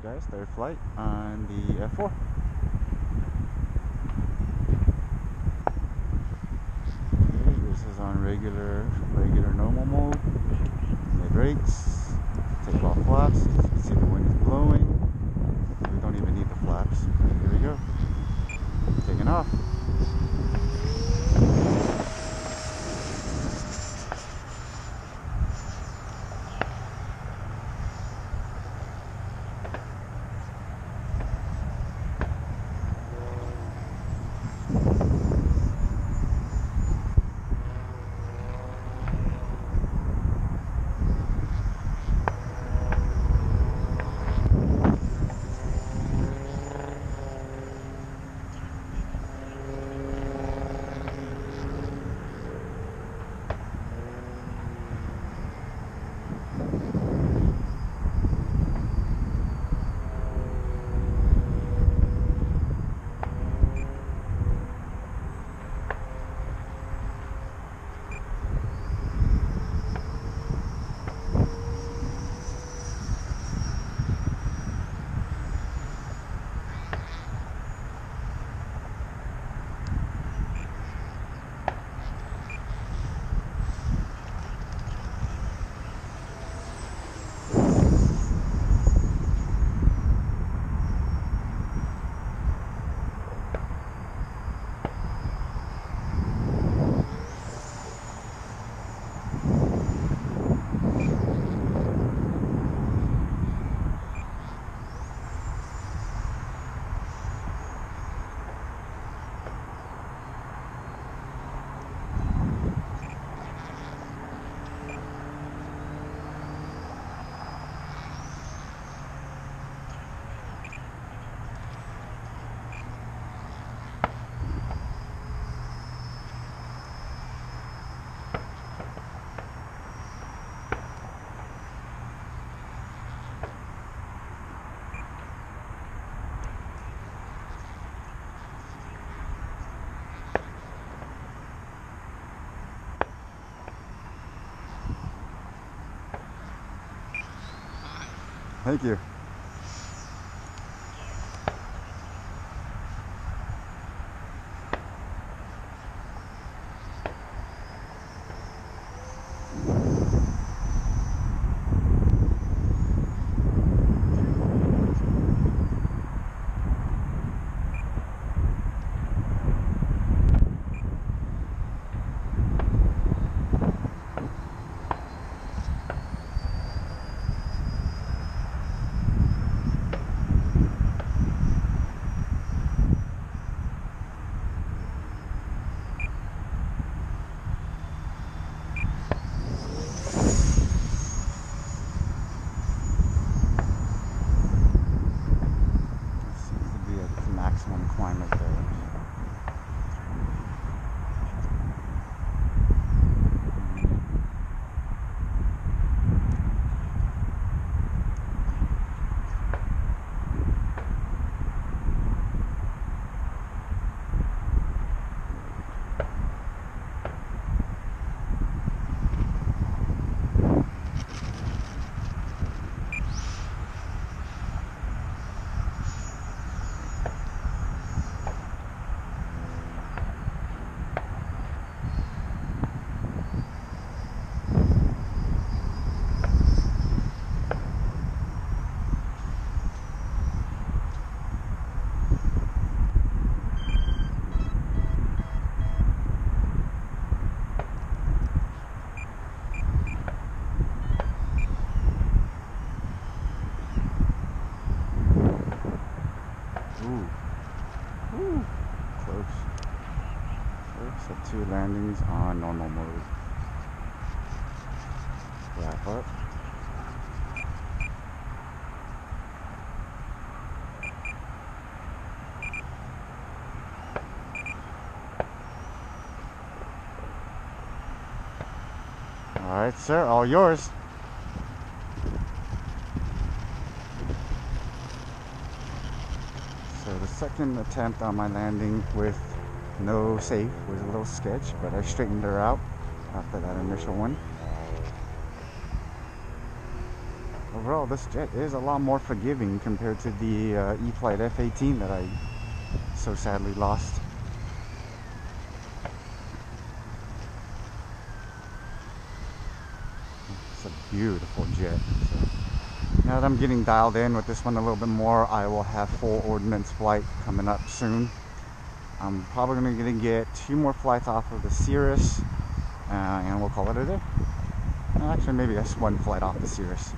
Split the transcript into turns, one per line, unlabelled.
Guys, third flight on the F4. Okay, this is on regular, regular normal mode. Mid brakes, take off flaps. You can see the wind is blowing. We don't even need the flaps. Here we go. Taking off. Seems to be at its maximum climate there. Ooh. Close. Close. Two landings on normal mode. Wrap up. All right, sir, all yours. So the second attempt on my landing with no safe was a little sketch, but I straightened her out after that initial one. overall this jet is a lot more forgiving compared to the uh, E-flite F-18 that I so sadly lost. It's a beautiful jet. So now that I'm getting dialed in with this one a little bit more, I will have full ordnance flight coming up soon. I'm probably going to get two more flights off of the Cirrus, uh, and we'll call it a day. Actually, maybe that's one flight off the Cirrus.